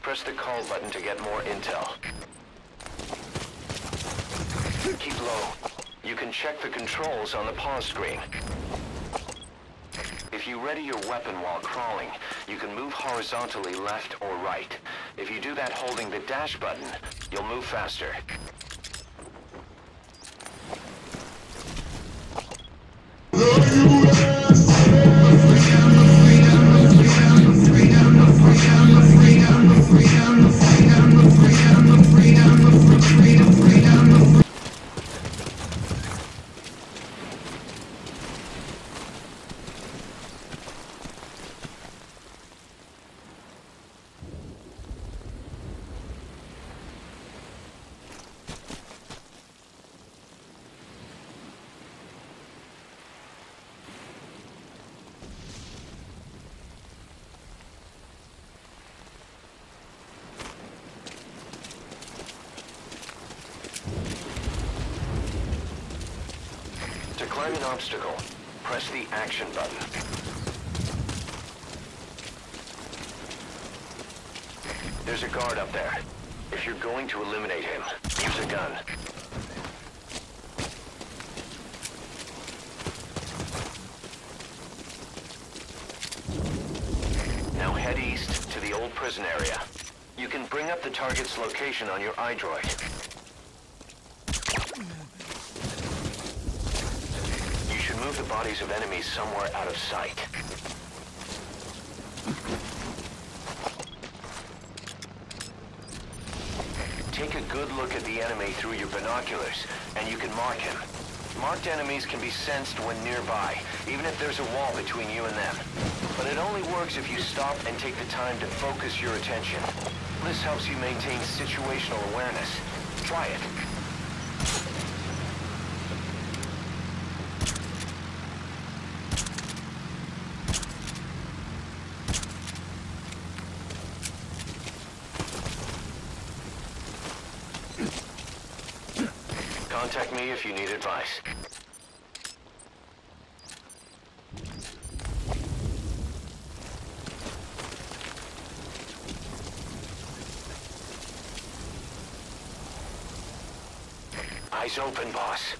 Press the call button to get more intel. Keep low. You can check the controls on the pause screen. If you ready your weapon while crawling, you can move horizontally left or right. If you do that holding the dash button, you'll move faster. Climb an obstacle, press the action button. There's a guard up there. If you're going to eliminate him, use a gun. Now head east to the old prison area. You can bring up the target's location on your iDroid. You of enemies somewhere out of sight. Take a good look at the enemy through your binoculars, and you can mark him. Marked enemies can be sensed when nearby, even if there's a wall between you and them. But it only works if you stop and take the time to focus your attention. This helps you maintain situational awareness. Try it. Contact me if you need advice. Eyes open, boss.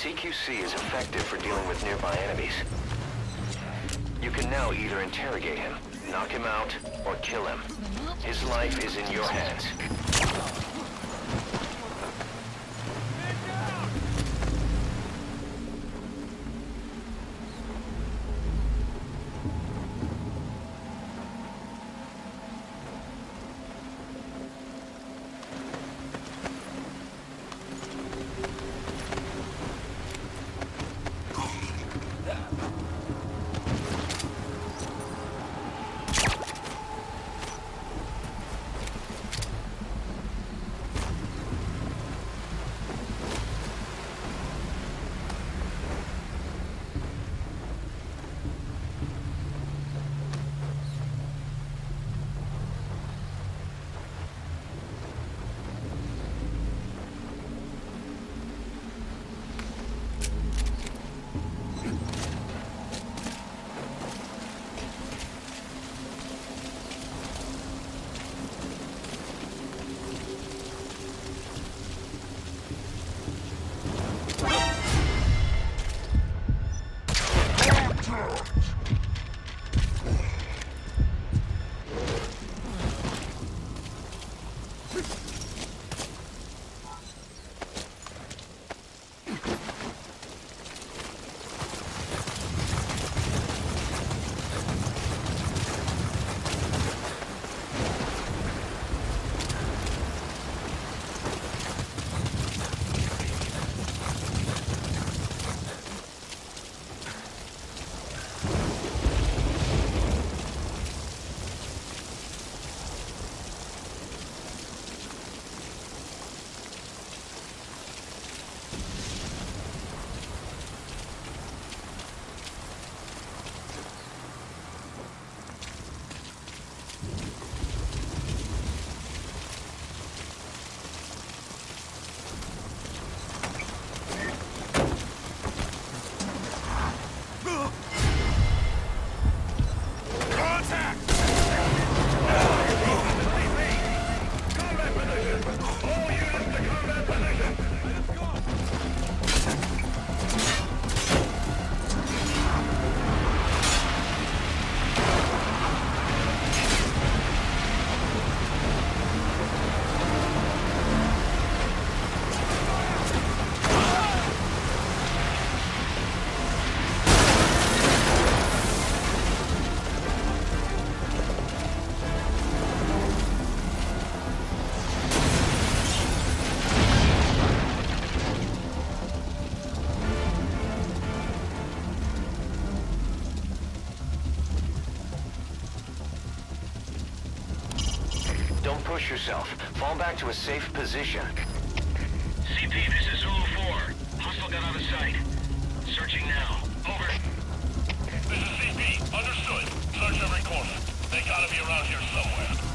CQC is effective for dealing with nearby enemies. You can now either interrogate him, knock him out, or kill him. His life is in your hands. Oh, push yourself. Fall back to a safe position. CP, this is Zulu 4. Hostile got out of sight. Searching now. Over. This is CP. Understood. Search every corner. They gotta be around here somewhere.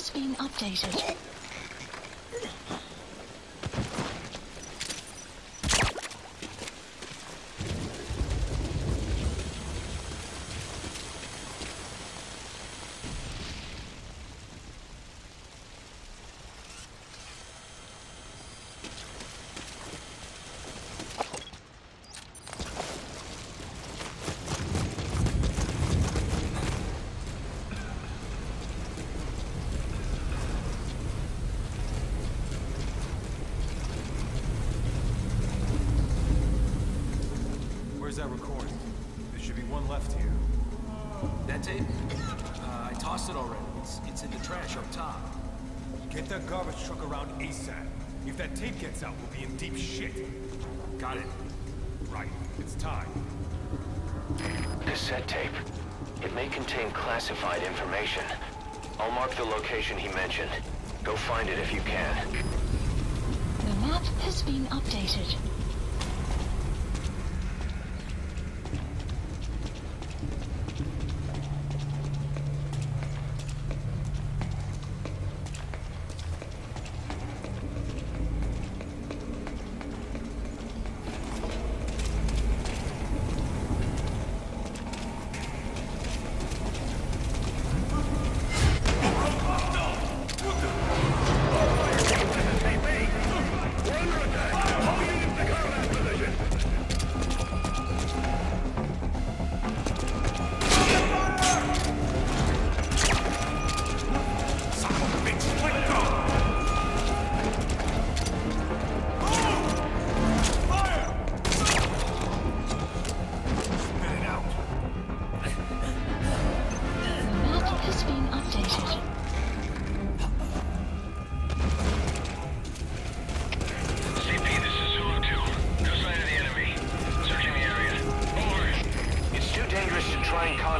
Has been updated. Where's that recording? There should be one left here. That tape? Uh, I tossed it already. It's, it's in the trash up top. Get that garbage truck around ASAP. If that tape gets out, we'll be in deep shit. Got it. Right, it's time. Cassette tape. It may contain classified information. I'll mark the location he mentioned. Go find it if you can. The map has been updated.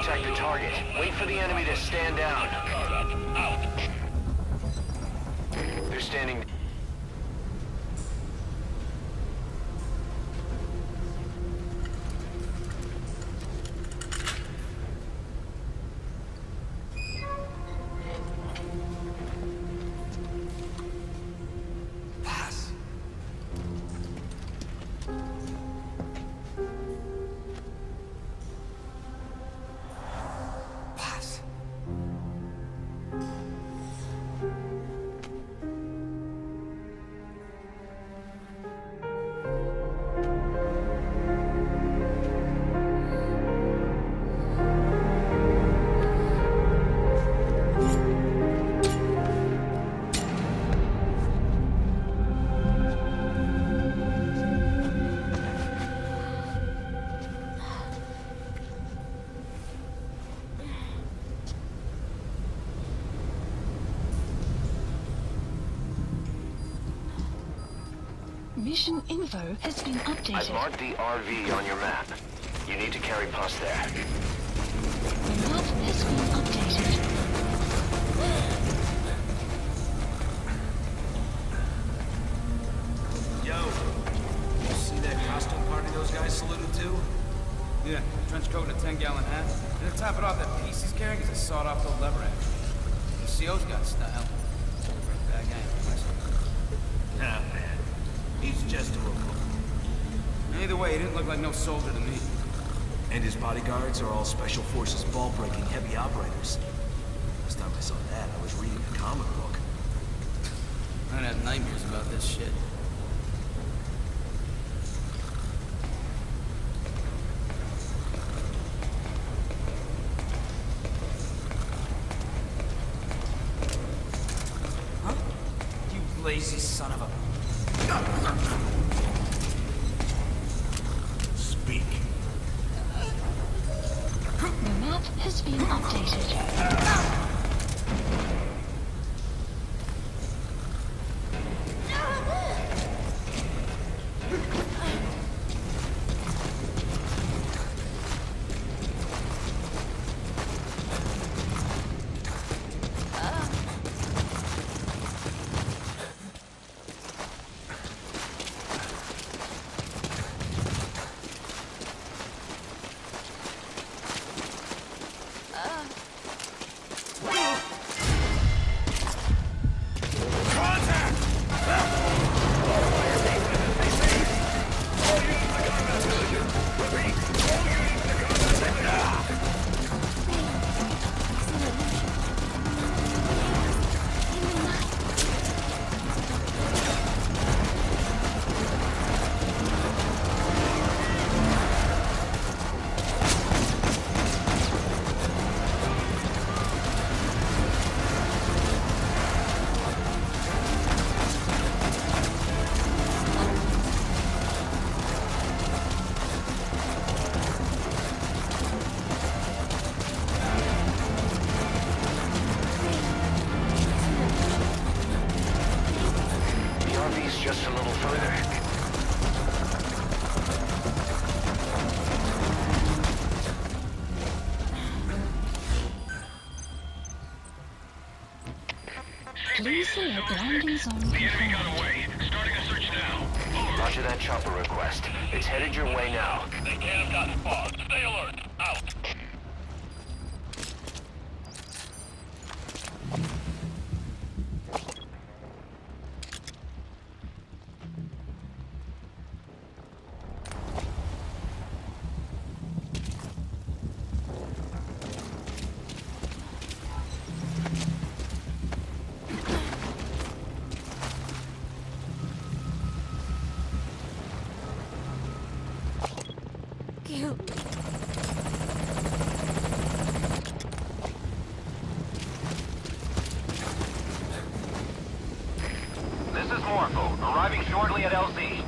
Contact the target. Wait for the enemy to stand down. They're standing... Mission info has been updated. I've updated. marked the RV on your map. You need to carry past there. The map has been updated. Yo, you see that costume party those guys saluted to? Yeah, trench coat and a 10-gallon hat. And to top it off, that piece he's carrying is a sawed-off old lever axe. The CO's got style. For a bad guy. Nah, man. He's just a recruit. Either way, he didn't look like no soldier to me. And his bodyguards are all Special Forces ball-breaking heavy operators. Last time I saw that, I was reading a comic book. I'd have nightmares about this shit. Please select landing zone The enemy confirmed. got away. Starting a search now. Over. Roger that chopper request. It's headed your way now. They can't have gotten far. Stay alert. Out. This is Morpho, arriving shortly at LZ.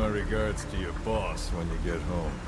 My regards to your boss when you get home.